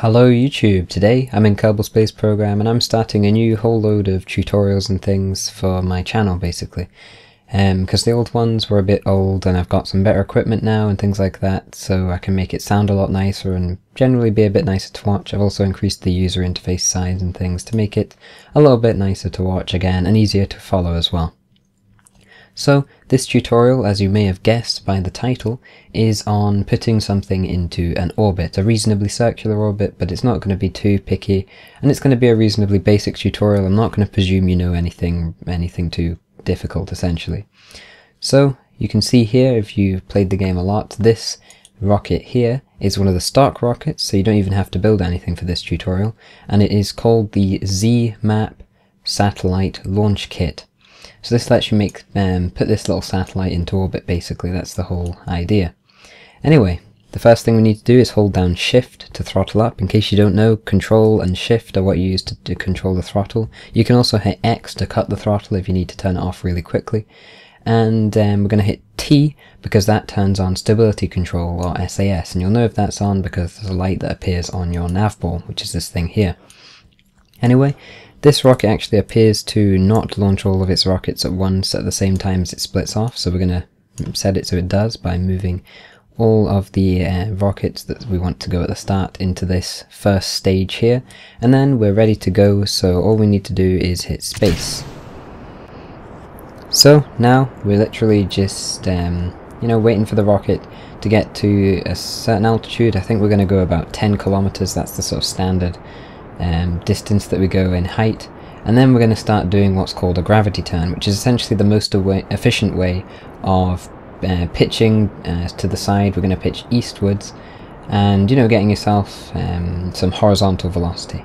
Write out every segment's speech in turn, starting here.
Hello YouTube, today I'm in Kerbal Space Program and I'm starting a new whole load of tutorials and things for my channel basically. Because um, the old ones were a bit old and I've got some better equipment now and things like that so I can make it sound a lot nicer and generally be a bit nicer to watch. I've also increased the user interface size and things to make it a little bit nicer to watch again and easier to follow as well. So this tutorial, as you may have guessed by the title, is on putting something into an orbit, a reasonably circular orbit, but it's not going to be too picky, and it's going to be a reasonably basic tutorial. I'm not going to presume you know anything, anything too difficult, essentially. So you can see here, if you've played the game a lot, this rocket here is one of the stock rockets, so you don't even have to build anything for this tutorial, and it is called the Z-Map Satellite Launch Kit. So this lets you make um, put this little satellite into orbit basically, that's the whole idea. Anyway, the first thing we need to do is hold down shift to throttle up. In case you don't know, control and shift are what you use to, to control the throttle. You can also hit X to cut the throttle if you need to turn it off really quickly. And um, we're going to hit T because that turns on stability control or SAS. And you'll know if that's on because there's a light that appears on your nav ball, which is this thing here. Anyway, this rocket actually appears to not launch all of its rockets at once at the same time as it splits off, so we're going to set it so it does by moving all of the uh, rockets that we want to go at the start into this first stage here, and then we're ready to go, so all we need to do is hit space. So now we're literally just, um, you know, waiting for the rocket to get to a certain altitude. I think we're going to go about 10 kilometers, that's the sort of standard um, distance that we go in height, and then we're going to start doing what's called a gravity turn, which is essentially the most efficient way of uh, pitching uh, to the side. We're going to pitch eastwards, and you know, getting yourself um, some horizontal velocity.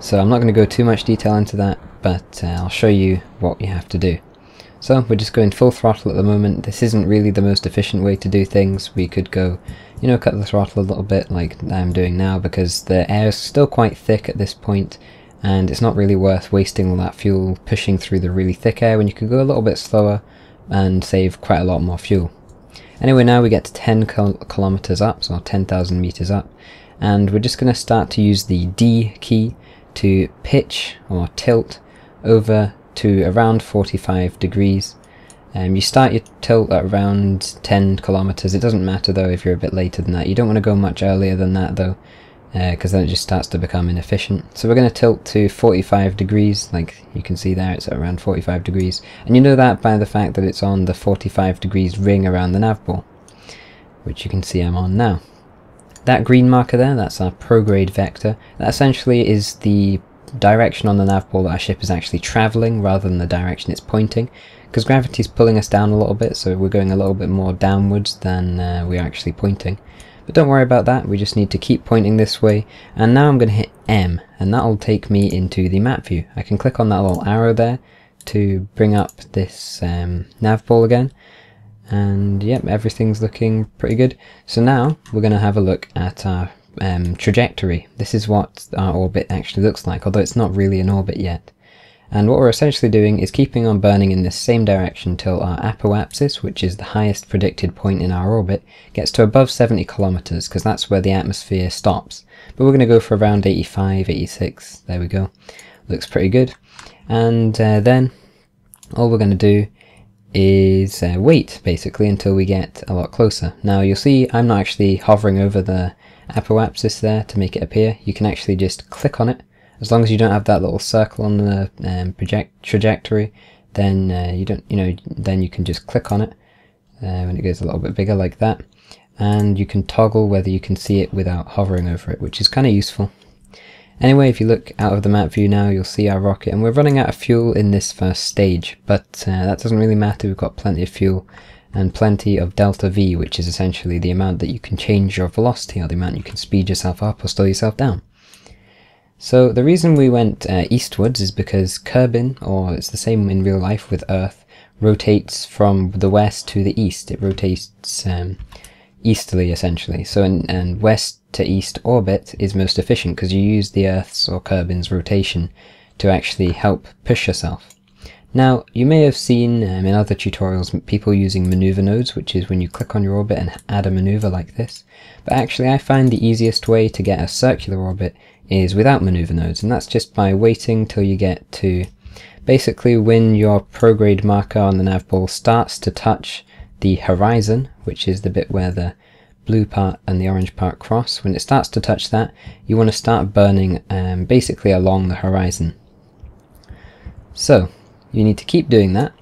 So I'm not going to go too much detail into that, but uh, I'll show you what you have to do. So we're just going full throttle at the moment. This isn't really the most efficient way to do things. We could go, you know, cut the throttle a little bit like I'm doing now because the air is still quite thick at this point and it's not really worth wasting all that fuel pushing through the really thick air when you could go a little bit slower and save quite a lot more fuel. Anyway, now we get to 10 kilometers up, so 10,000 meters up, and we're just going to start to use the D key to pitch or tilt over to around 45 degrees. Um, you start your tilt at around 10 kilometers. It doesn't matter though if you're a bit later than that. You don't want to go much earlier than that though, because uh, then it just starts to become inefficient. So we're going to tilt to 45 degrees, like you can see there, it's at around 45 degrees. And you know that by the fact that it's on the 45 degrees ring around the nav ball, which you can see I'm on now. That green marker there, that's our prograde vector. That essentially is the direction on the nav ball that our ship is actually travelling rather than the direction it's pointing because gravity's pulling us down a little bit so we're going a little bit more downwards than uh, we're actually pointing. But don't worry about that we just need to keep pointing this way. And now I'm going to hit M and that'll take me into the map view. I can click on that little arrow there to bring up this um, nav ball again. And yep everything's looking pretty good. So now we're going to have a look at our um, trajectory. This is what our orbit actually looks like, although it's not really an orbit yet. And what we're essentially doing is keeping on burning in this same direction till our apoapsis, which is the highest predicted point in our orbit, gets to above 70 kilometers, because that's where the atmosphere stops. But we're going to go for around 85, 86, there we go. Looks pretty good. And uh, then all we're going to do is uh, wait, basically, until we get a lot closer. Now you'll see I'm not actually hovering over the apoapsis there to make it appear. You can actually just click on it. As long as you don't have that little circle on the um, project trajectory, then uh, you don't, you know, then you can just click on it uh, when it goes a little bit bigger like that. And you can toggle whether you can see it without hovering over it, which is kind of useful. Anyway, if you look out of the map view now, you'll see our rocket, and we're running out of fuel in this first stage, but uh, that doesn't really matter, we've got plenty of fuel and plenty of delta V, which is essentially the amount that you can change your velocity or the amount you can speed yourself up or slow yourself down. So the reason we went uh, eastwards is because Kerbin, or it's the same in real life with Earth, rotates from the west to the east. It rotates um, easterly essentially. So in, and west to east orbit is most efficient because you use the Earth's or Kerbin's rotation to actually help push yourself. Now, you may have seen um, in other tutorials people using maneuver nodes, which is when you click on your orbit and add a maneuver like this. But actually I find the easiest way to get a circular orbit is without maneuver nodes, and that's just by waiting till you get to basically when your prograde marker on the nav ball starts to touch the horizon, which is the bit where the blue part and the orange part cross, when it starts to touch that, you want to start burning um, basically along the horizon. So, you need to keep doing that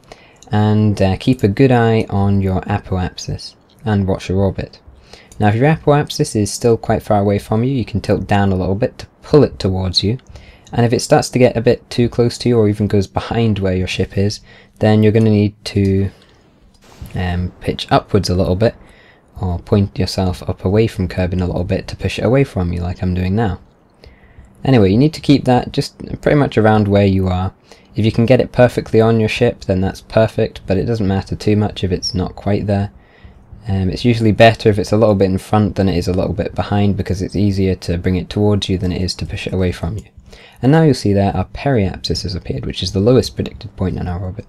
and uh, keep a good eye on your apoapsis and watch your orbit. Now if your apoapsis is still quite far away from you, you can tilt down a little bit to pull it towards you. And if it starts to get a bit too close to you or even goes behind where your ship is, then you're going to need to um, pitch upwards a little bit or point yourself up away from Kerbin a little bit to push it away from you like I'm doing now. Anyway, you need to keep that just pretty much around where you are. If you can get it perfectly on your ship, then that's perfect, but it doesn't matter too much if it's not quite there. Um, it's usually better if it's a little bit in front than it is a little bit behind because it's easier to bring it towards you than it is to push it away from you. And now you'll see there our periapsis has appeared, which is the lowest predicted point in our orbit.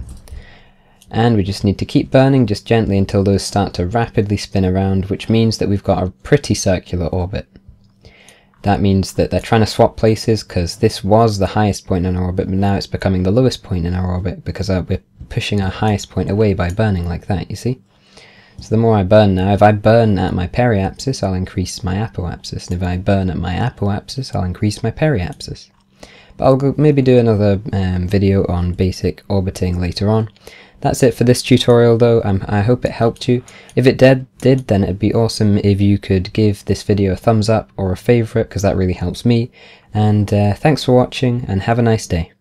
And we just need to keep burning just gently until those start to rapidly spin around, which means that we've got a pretty circular orbit. That means that they're trying to swap places because this was the highest point in our orbit, but now it's becoming the lowest point in our orbit because uh, we're pushing our highest point away by burning like that, you see? So the more I burn now, if I burn at my periapsis, I'll increase my apoapsis, and if I burn at my apoapsis, I'll increase my periapsis. But I'll maybe do another um, video on basic orbiting later on. That's it for this tutorial though, um, I hope it helped you. If it did, did, then it'd be awesome if you could give this video a thumbs up or a favourite, because that really helps me. And uh, thanks for watching, and have a nice day.